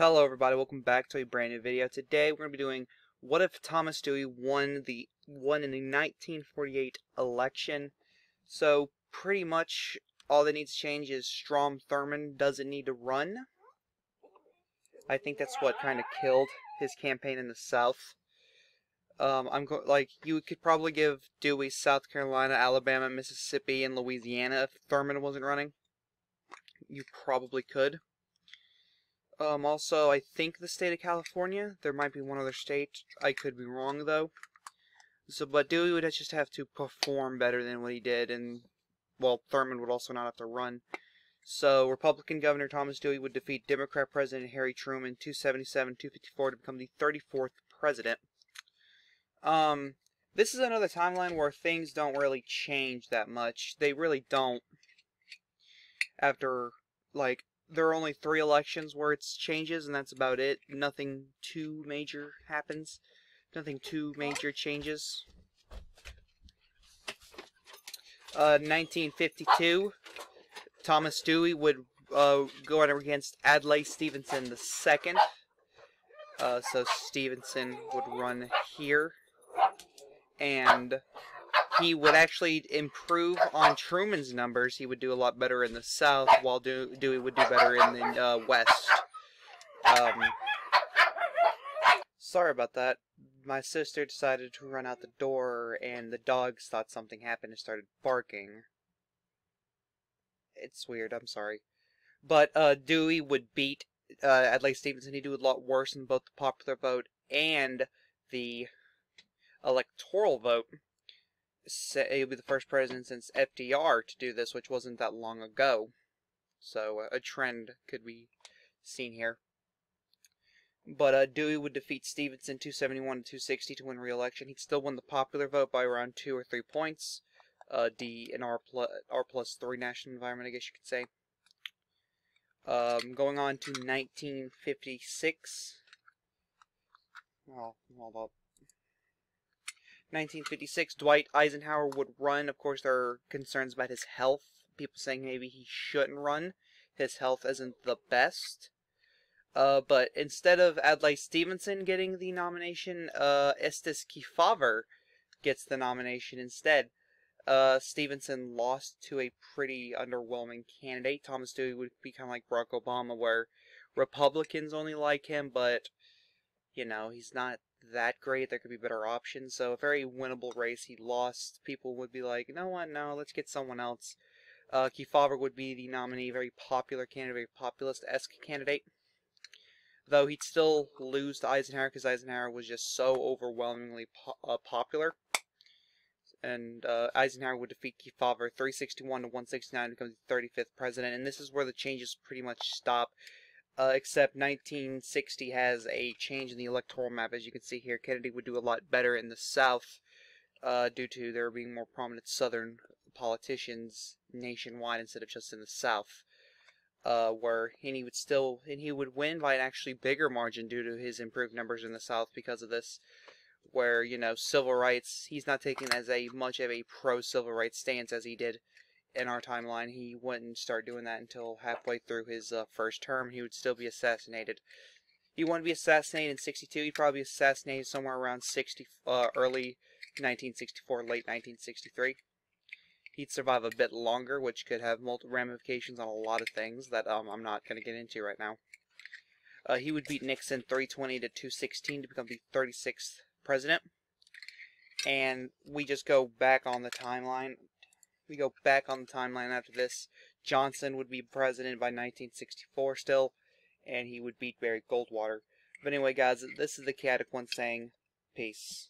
Hello everybody, welcome back to a brand new video. Today we're going to be doing what if Thomas Dewey won the won in the 1948 election. So pretty much all that needs to change is Strom Thurmond doesn't need to run. I think that's what kind of killed his campaign in the South. Um, I'm go like you could probably give Dewey South Carolina, Alabama, Mississippi, and Louisiana if Thurmond wasn't running. You probably could. Um, also, I think the state of California. There might be one other state. I could be wrong, though. So, but Dewey would just have to perform better than what he did, and, well, Thurmond would also not have to run. So, Republican Governor Thomas Dewey would defeat Democrat President Harry Truman 277-254 to become the 34th president. Um, this is another timeline where things don't really change that much. They really don't. After, like, there are only three elections where it changes, and that's about it. Nothing too major happens. Nothing too major changes. Uh, 1952, Thomas Dewey would uh, go against Adlai Stevenson II. Uh, so Stevenson would run here. And he would actually improve on Truman's numbers. He would do a lot better in the South, while Dewey would do better in the uh, West. Um, sorry about that. My sister decided to run out the door, and the dogs thought something happened and started barking. It's weird, I'm sorry. But uh, Dewey would beat uh, Adlai Stevenson. He'd do a lot worse in both the popular vote and the electoral vote he'll be the first president since FDR to do this, which wasn't that long ago. So a trend could be seen here. But uh, Dewey would defeat Stevenson 271 to 260 to win re-election. He'd still win the popular vote by around two or three points. Uh, D and R plus R plus three national environment, I guess you could say. Um, going on to 1956. Well, hold up. 1956, Dwight Eisenhower would run. Of course, there are concerns about his health. People saying maybe he shouldn't run. His health isn't the best. Uh, but instead of Adlai Stevenson getting the nomination, uh, Estes Kefauver gets the nomination instead. Uh, Stevenson lost to a pretty underwhelming candidate. Thomas Dewey would be kind of like Barack Obama, where Republicans only like him, but, you know, he's not that great. There could be better options. So a very winnable race. He lost. People would be like, no what? No, let's get someone else. Uh, Kefauver would be the nominee. Very popular candidate. Very populist-esque candidate. Though he'd still lose to Eisenhower because Eisenhower was just so overwhelmingly po uh, popular. And uh, Eisenhower would defeat Kefauver 361 to 169 to become the 35th president. And this is where the changes pretty much stop. Uh, except 1960 has a change in the electoral map. As you can see here, Kennedy would do a lot better in the South uh, due to there being more prominent Southern politicians nationwide instead of just in the South. Uh, where and he would still and he would win by an actually bigger margin due to his improved numbers in the South because of this. Where you know civil rights, he's not taking as a much of a pro civil rights stance as he did in our timeline, he wouldn't start doing that until halfway through his uh, first term. He would still be assassinated. He wouldn't be assassinated in 62. He'd probably be assassinated somewhere around 60, uh, early 1964, late 1963. He'd survive a bit longer, which could have multiple ramifications on a lot of things that um, I'm not going to get into right now. Uh, he would beat Nixon 320 to 216 to become the 36th president. And we just go back on the timeline we go back on the timeline after this, Johnson would be president by 1964 still, and he would beat Barry Goldwater. But anyway, guys, this is the chaotic one saying, peace.